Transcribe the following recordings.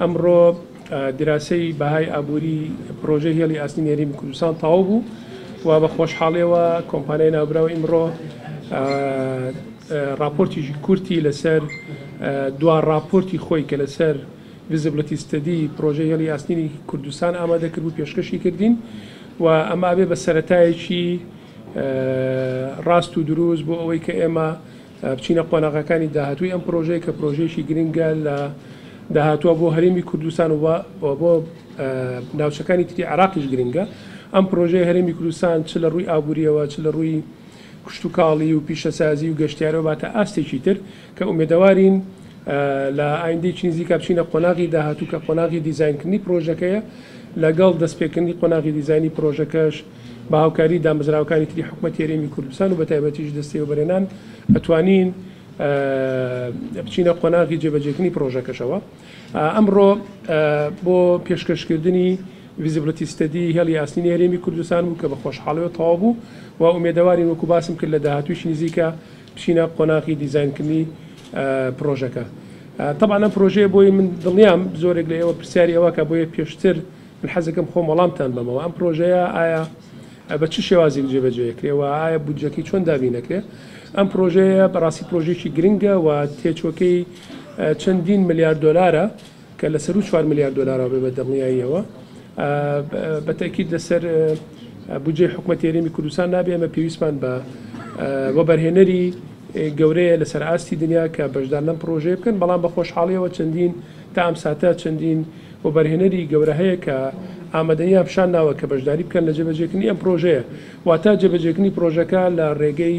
ئەمڕۆ دراسی بەهای ئابووری پرۆژه هێڵی ئاسنیێری کوردستان تاو بوو و بە خۆشحاڵێەوە کۆمپانیای ناوبراوە ئیمڕۆ راپۆرتیژی کورتی لەسەر دو راپۆرتی خۆی کە لەسەر ویزبلەتی ستدی پرۆژه هێڵی ئاسنینی کوردستان ئامادەکرد و پێشکەشی کردین و ئەما بێ بە سەتایەکی ڕاست و دروست بۆ ئەوەی کە ئێمە بچینە قۆناغەکانی داهاتوی ئەم پرۆژەیە کە پرۆژێکی گرنگە لە داهاتوە بۆ هەرێمی کوردستان و بۆ ناوچەکانی تری عراقیش گرنگە ئەم پرۆژەی هەرێمی کوردستان چ لە ڕووی ئابوووریەوە چ لە ڕووی کوشتتوکاڵی و پیشەسازی و گەشتیارەوە باتە ئاستێکی تر کە ئومێدەوارین لە ئایندەی چینزی کاپچینە قۆناغی داهاتوو کە قۆناغی دیزینکردنی پرۆژەکەیە لەگەڵ دەستپێکردنی قۆناغی دیزانی پرۆژەکەش بە هاوکاری دامەزراوەکانی تری حکومەت هێرێمی کوردستان و بە تایبەتیش دەستی و بەرێنان ئەتوانین بچینە قۆناغی جێبەجێکننی پرۆژەکەشەوە ئەمڕۆ بۆ پێشکەشکردنی ویزیبلەتی ستدی هێڵی یاسنی هەرێمی کوردستان بوو کە بە خۆشحاڵەوە تەوا بوو و ئومێدەواری وەکو باسم کرد لە داهاتویش نزیکە پشینە قۆناقی دیزینکردنی پرۆژەکە. طبعاە پرۆژێ بۆی من دڵنیام زۆرێک لە ئێوە پرسیاری ئەوە کە بۆیە پێشتر من حەزەکەم خۆ مەڵامتان بمەوە ئەم پرۆژەیە ئایا بە چ شێوازی جێبەجێکرێەوە ئایا بودجەکەی چۆن دابینەکرێ ئەم پرۆژەیە بەڕاستی پرۆژێکی گرنگە و تێچۆکەی چەندین ملیارد دلارە کە لە سەر و 4 میلیارد دلارە بێ بە دڵنیاییەوە بەتەکیید لەسەر بجێ حکوومەتێریمی کوردستان نابێ ئەمە پێویستمان بە بۆ بەرهێنەری گەورەیە لەسەر ئاستی دنیا کە بەشدان لەم پرۆژێ بکەن بەڵام بە خۆشحاڵیەوە چەندین تا ئەم ساتە چەندین بۆ بەرهێنەری گەورە هەیە کە ئامادەی هاپشان ناوە کە بەشداری بکەن لە جێبەجێکننی ئەم پرۆژەیە واتا جێبەجێکننی پرۆژەکە لە ڕێگەی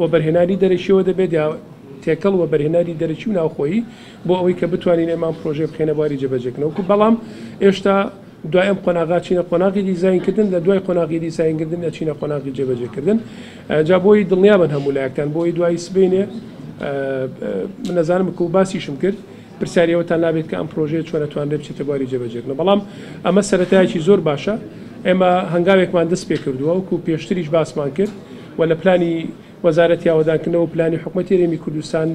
وەبەرهێنانی دەرەشیەوە دەبێت تێکەڵ وە بەرهێنانی دەرەچی و ناوخۆیی بۆ ئەوەی کە بتوانین ئێمان پرۆژێ بخێنەواری جێبەجێکنەوە و بەڵام ئێشتا دوایم قۆناغاچینە قۆناغی دیزینکردن لە دوای قۆناغی دیزینکردن ئەچینە قۆناغی جێبەجێکردن جا بۆی دڵنیا بن هەموو لایەکان بۆی دوای سبینێ نەزانم کوباسیشم کرد. پرسیارەوەتان نابێت کە ئەم پرۆژێت چۆن ئەتوانێت بچێتە باری جێبەجێکنە بەڵام ئەمە سەتایکی زۆر باشە ئێمە هەنگاوێکمان دەست پێ کردووە وکو پێشتریش باسمان کرد و لە پلانی وەزارەت یاوەدانکردنەوە پلانی حکوومەتی رێمی کوردستان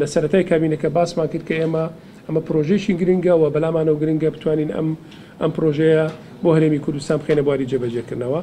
لە سەتای کابینەکە باسمان کرد کە ئێمە ئەمە پرۆژێکی گرنگە و بەلامانەوە گرنگە بتوانین ئەم ئەم پرۆژەیە بۆ هەرێمی کوردستان بخێنە باری جێبەجێکردنەوە.